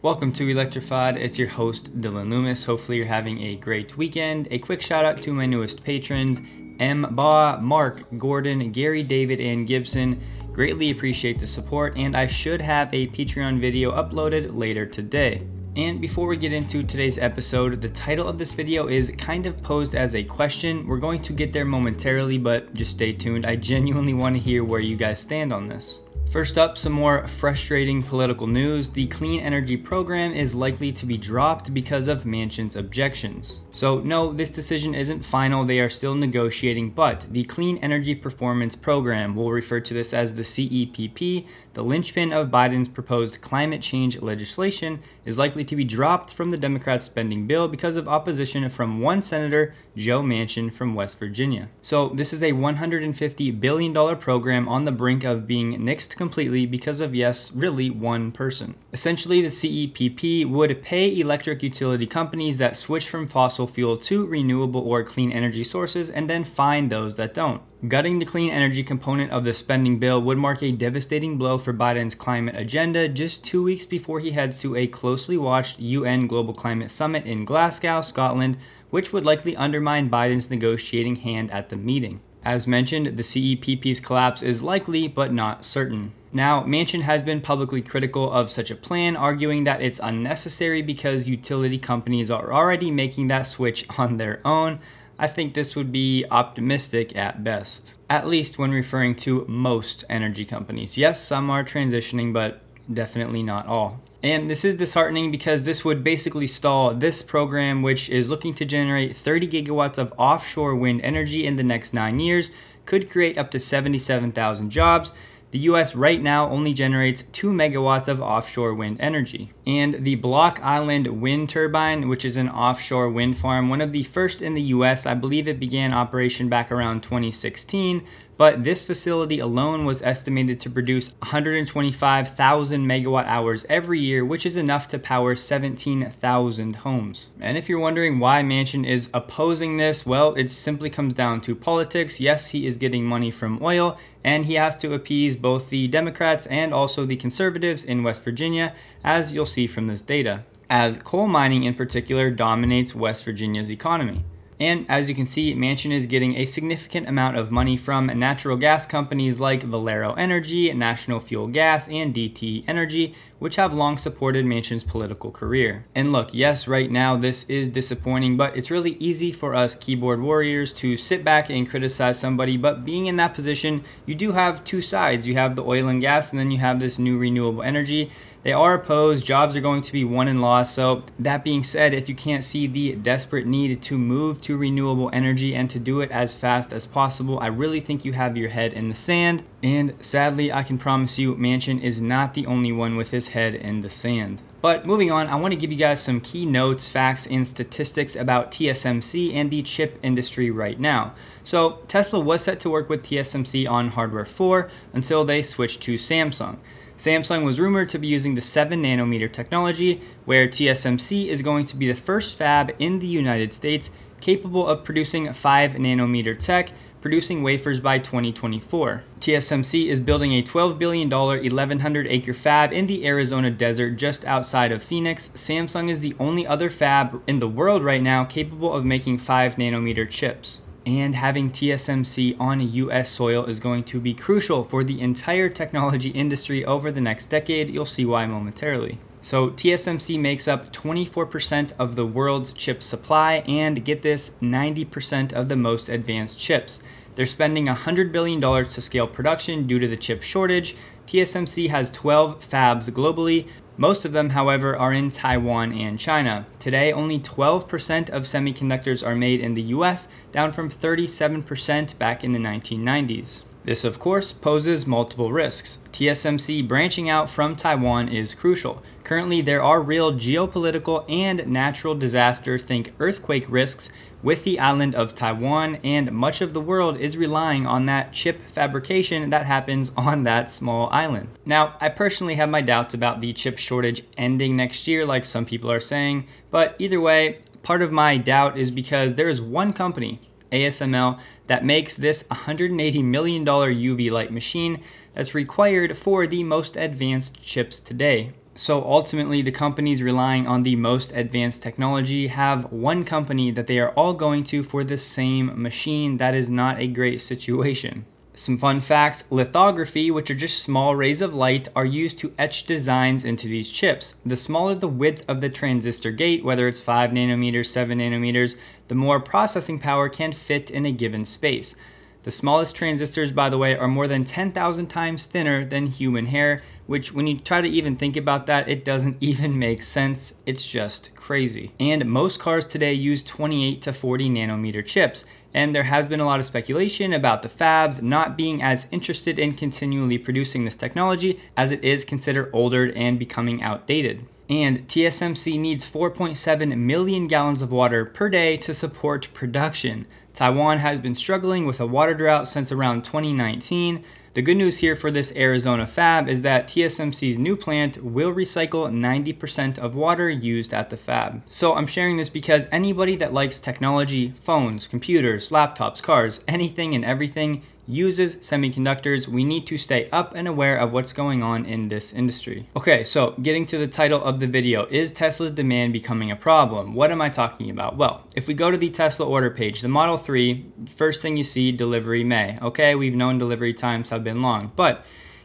Welcome to Electrified. It's your host, Dillon Loomis. Hopefully, you're having a great weekend. A quick shout out to my newest patrons M. Ba, Mark, Gordon, Gary, David, and Gibson. Greatly appreciate the support, and I should have a Patreon video uploaded later today. And before we get into today's episode, the title of this video is kind of posed as a question. We're going to get there momentarily, but just stay tuned. I genuinely want to hear where you guys stand on this. First up, some more frustrating political news. The clean energy program is likely to be dropped because of Manchin's objections. So, no, this decision isn't final, they are still negotiating, but the Clean Energy Performance Program, we'll refer to this as the CEPP, the linchpin of Biden's proposed climate change legislation, is likely to be dropped from the Democrats' spending bill because of opposition from one senator, Joe Manchin from West Virginia. So, this is a $150 billion program on the brink of being nixed completely because of, yes, really one person. Essentially, the CEPP would pay electric utility companies that switch from fossil fuel to renewable or clean energy sources and then fine those that don't. Gutting the clean energy component of the spending bill would mark a devastating blow for Biden's climate agenda just two weeks before he heads to a closely watched UN Global Climate Summit in Glasgow, Scotland, which would likely undermine Biden's negotiating hand at the meeting. As mentioned, the CEPP's collapse is likely but not certain. Now, Manchin has been publicly critical of such a plan, arguing that it's unnecessary because utility companies are already making that switch on their own. I think this would be optimistic at best, at least when referring to most energy companies. Yes, some are transitioning, but definitely not all. And this is disheartening because this would basically stall this program, which is looking to generate 30 gigawatts of offshore wind energy in the next nine years, could create up to 77,000 jobs, the US right now only generates 2 megawatts of offshore wind energy. And the Block Island Wind Turbine, which is an offshore wind farm, one of the first in the US, I believe it began operation back around 2016, but this facility alone was estimated to produce 125,000 megawatt hours every year, which is enough to power 17,000 homes. And if you're wondering why Manchin is opposing this, well, it simply comes down to politics. Yes, he is getting money from oil, and he has to appease both the Democrats and also the conservatives in West Virginia, as you'll see from this data, as coal mining in particular dominates West Virginia's economy. And as you can see, Manchin is getting a significant amount of money from natural gas companies like Valero Energy, National Fuel Gas, and DTE Energy, which have long supported Manchin's political career. And look, yes, right now this is disappointing, but it's really easy for us keyboard warriors to sit back and criticize somebody, but being in that position, you do have two sides. You have the oil and gas, and then you have this new renewable energy. They are opposed, jobs are going to be won and lost. So, that being said, if you can't see the desperate need to move to renewable energy and to do it as fast as possible, I really think you have your head in the sand. And sadly, I can promise you, Manchin is not the only one with his head in the sand. But moving on, I want to give you guys some key notes, facts, and statistics about TSMC and the chip industry right now. So, Tesla was set to work with TSMC on Hardware 4 until they switched to Samsung. Samsung was rumored to be using the 7 nanometer technology, where TSMC is going to be the first fab in the United States capable of producing 5 nanometer tech, producing wafers by 2024. TSMC is building a $12 billion 1,100 acre fab in the Arizona desert just outside of Phoenix. Samsung is the only other fab in the world right now capable of making 5 nanometer chips and having TSMC on US soil is going to be crucial for the entire technology industry over the next decade. You'll see why momentarily. So, TSMC makes up 24% of the world's chip supply, and get this 90% of the most advanced chips. They're spending $100 billion to scale production due to the chip shortage. TSMC has 12 fabs globally, most of them, however, are in Taiwan and China. Today, only 12% of semiconductors are made in the US, down from 37% back in the 1990s. This, of course, poses multiple risks. TSMC branching out from Taiwan is crucial. Currently, there are real geopolitical and natural disaster, think earthquake risks, with the island of Taiwan, and much of the world is relying on that chip fabrication that happens on that small island. Now, I personally have my doubts about the chip shortage ending next year, like some people are saying, but either way, part of my doubt is because there is one company, ASML, that makes this $180 million UV light machine that's required for the most advanced chips today. So ultimately, the companies relying on the most advanced technology have one company that they are all going to for the same machine. That is not a great situation. Some fun facts lithography, which are just small rays of light, are used to etch designs into these chips. The smaller the width of the transistor gate, whether it's 5 nanometers, 7 nanometers, the more processing power can fit in a given space. The smallest transistors, by the way, are more than 10,000 times thinner than human hair, which when you try to even think about that, it doesn't even make sense. It's just crazy. And most cars today use 28 to 40 nanometer chips. And there has been a lot of speculation about the fabs not being as interested in continually producing this technology as it is considered older and becoming outdated. And TSMC needs 4.7 million gallons of water per day to support production. Taiwan has been struggling with a water drought since around 2019. The good news here for this Arizona fab is that TSMC's new plant will recycle 90% of water used at the fab. So I'm sharing this because anybody that likes technology, phones, computers, laptops, cars, anything and everything uses semiconductors, we need to stay up and aware of what's going on in this industry. Okay, so getting to the title of the video, is Tesla's demand becoming a problem? What am I talking about? Well, if we go to the Tesla order page, the Model 3, first thing you see, delivery May. Okay, we've known delivery times have been long, but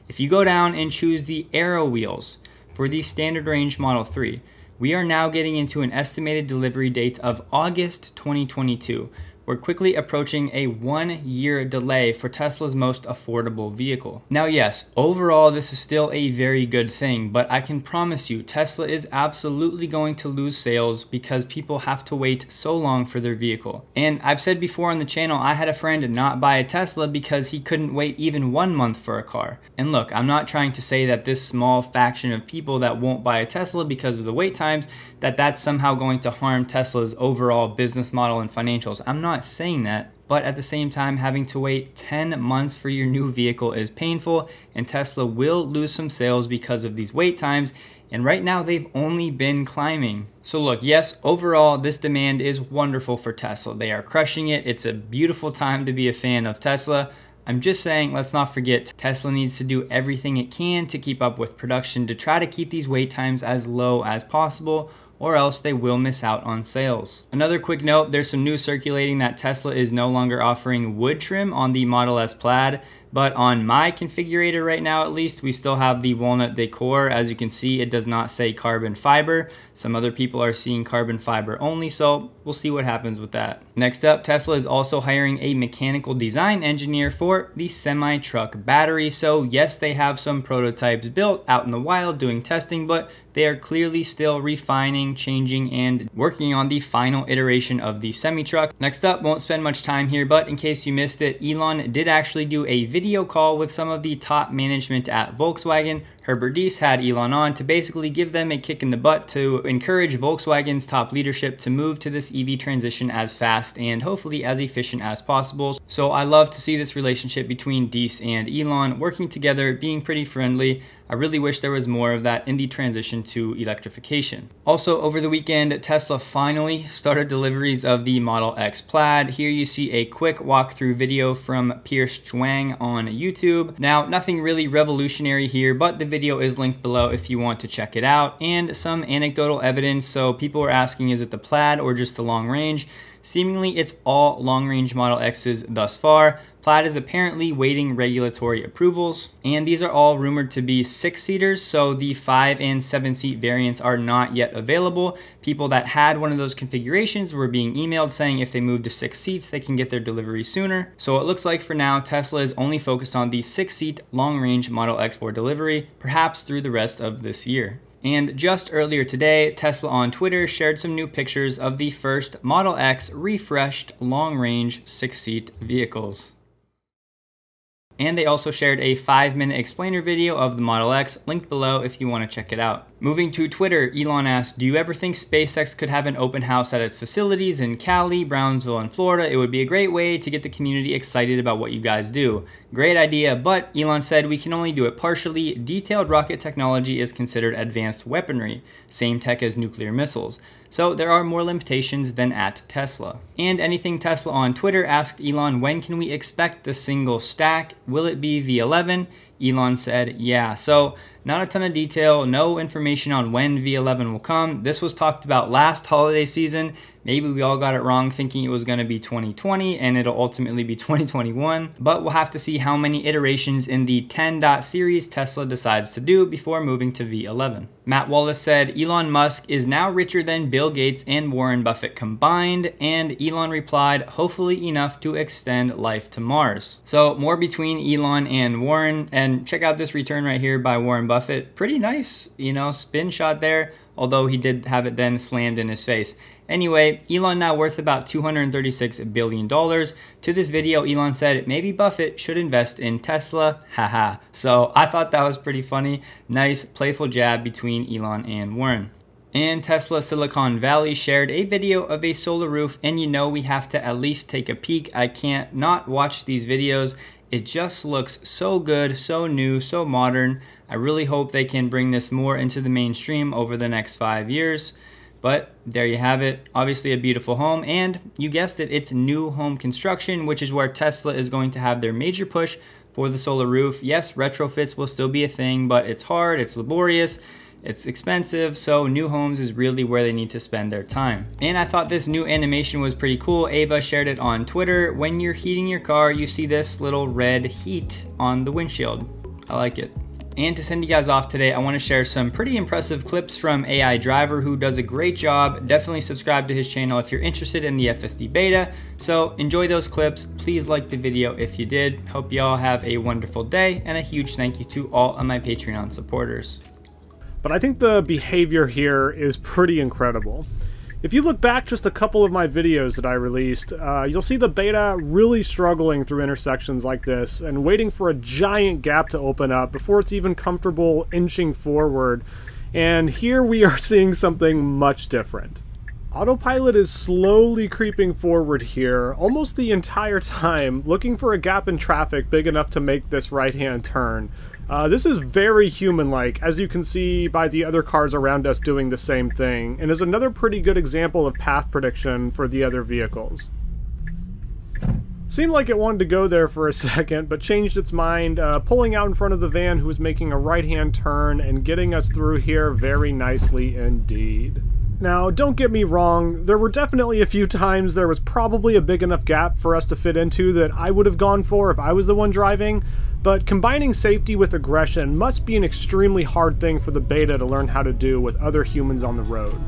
if you go down and choose the Aero wheels for the standard range Model 3, we are now getting into an estimated delivery date of August 2022 we're quickly approaching a one year delay for Tesla's most affordable vehicle. Now, yes, overall, this is still a very good thing, but I can promise you, Tesla is absolutely going to lose sales because people have to wait so long for their vehicle. And I've said before on the channel, I had a friend not buy a Tesla because he couldn't wait even one month for a car. And look, I'm not trying to say that this small faction of people that won't buy a Tesla because of the wait times, that that's somehow going to harm Tesla's overall business model and financials. I'm not not saying that, but at the same time, having to wait 10 months for your new vehicle is painful, and Tesla will lose some sales because of these wait times. And right now, they've only been climbing. So, look, yes, overall, this demand is wonderful for Tesla. They are crushing it. It's a beautiful time to be a fan of Tesla. I'm just saying, let's not forget, Tesla needs to do everything it can to keep up with production to try to keep these wait times as low as possible or else they will miss out on sales. Another quick note, there's some news circulating that Tesla is no longer offering wood trim on the Model S Plaid. But on my configurator right now, at least, we still have the walnut decor. As you can see, it does not say carbon fiber. Some other people are seeing carbon fiber only, so we'll see what happens with that. Next up, Tesla is also hiring a mechanical design engineer for the semi-truck battery. So yes, they have some prototypes built out in the wild doing testing, but they are clearly still refining, changing, and working on the final iteration of the semi-truck. Next up, won't spend much time here, but in case you missed it, Elon did actually do a video video call with some of the top management at Volkswagen. Herbert Diess had Elon on to basically give them a kick in the butt to encourage Volkswagen's top leadership to move to this EV transition as fast and hopefully as efficient as possible. So I love to see this relationship between Diess and Elon working together, being pretty friendly. I really wish there was more of that in the transition to electrification. Also, over the weekend, Tesla finally started deliveries of the Model X Plaid. Here you see a quick walkthrough video from Pierce Chuang on YouTube. Now, nothing really revolutionary here, but the video is linked below if you want to check it out, and some anecdotal evidence. So people are asking, is it the Plaid or just the long range? Seemingly, it's all long range Model X's thus far. Plaid is apparently waiting regulatory approvals, and these are all rumored to be six seaters, so the five and seven seat variants are not yet available. People that had one of those configurations were being emailed saying if they move to six seats, they can get their delivery sooner. So it looks like for now, Tesla is only focused on the six seat long range Model X for delivery, perhaps through the rest of this year. And just earlier today, Tesla on Twitter shared some new pictures of the first Model X refreshed long range six seat vehicles. And they also shared a 5 minute explainer video of the Model X, linked below if you want to check it out. Moving to Twitter, Elon asked, Do you ever think SpaceX could have an open house at its facilities in Cali, Brownsville, and Florida? It would be a great way to get the community excited about what you guys do. Great idea, but Elon said we can only do it partially. Detailed rocket technology is considered advanced weaponry, same tech as nuclear missiles. So there are more limitations than at Tesla. And anything Tesla on Twitter asked Elon, when can we expect the single stack? Will it be V11? Elon said, yeah. So not a ton of detail, no information on when V11 will come. This was talked about last holiday season. Maybe we all got it wrong thinking it was going to be 2020 and it'll ultimately be 2021, but we'll have to see how many iterations in the 10 dot series Tesla decides to do before moving to V11. Matt Wallace said Elon Musk is now richer than Bill Gates and Warren Buffett combined, and Elon replied, hopefully enough to extend life to Mars. So more between Elon and Warren, and check out this return right here by Warren Buffett. Pretty nice, you know, spin shot there although he did have it then slammed in his face. Anyway, Elon now worth about $236 billion. To this video, Elon said maybe Buffett should invest in Tesla, haha. So I thought that was pretty funny. Nice, playful jab between Elon and Warren. And Tesla Silicon Valley shared a video of a solar roof and you know we have to at least take a peek. I can't not watch these videos. It just looks so good, so new, so modern. I really hope they can bring this more into the mainstream over the next five years. But there you have it. Obviously, a beautiful home. And you guessed it, it's new home construction, which is where Tesla is going to have their major push for the solar roof. Yes, retrofits will still be a thing, but it's hard, it's laborious. It's expensive, so new homes is really where they need to spend their time. And I thought this new animation was pretty cool. Ava shared it on Twitter. When you're heating your car, you see this little red heat on the windshield. I like it. And to send you guys off today, I want to share some pretty impressive clips from AI DRIVR who does a great job. Definitely subscribe to his channel if you're interested in the FSD beta. So enjoy those clips. Please like the video if you did. Hope you all have a wonderful day and a huge thank you to all of my Patreon supporters. But I think the behavior here is pretty incredible. If you look back just a couple of my videos that I released, uh, you'll see the beta really struggling through intersections like this and waiting for a giant gap to open up before it's even comfortable inching forward. And here we are seeing something much different. Autopilot is slowly creeping forward here, almost the entire time, looking for a gap in traffic big enough to make this right-hand turn. Uh, this is very human-like, as you can see by the other cars around us doing the same thing, and is another pretty good example of path prediction for the other vehicles. Seemed like it wanted to go there for a second, but changed its mind, uh, pulling out in front of the van who was making a right-hand turn and getting us through here very nicely indeed. Now, don't get me wrong, there were definitely a few times there was probably a big enough gap for us to fit into that I would have gone for if I was the one driving, but combining safety with aggression must be an extremely hard thing for the beta to learn how to do with other humans on the road.